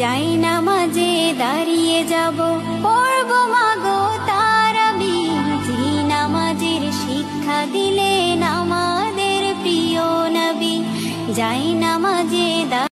যাই নামাজে দাঁড়িয়ে যাব, পড়ব মাগো তারাবি জি নামাজের শিক্ষা দিলেন আমাদের প্রিয় নবী, যাই নামাজে মাঝে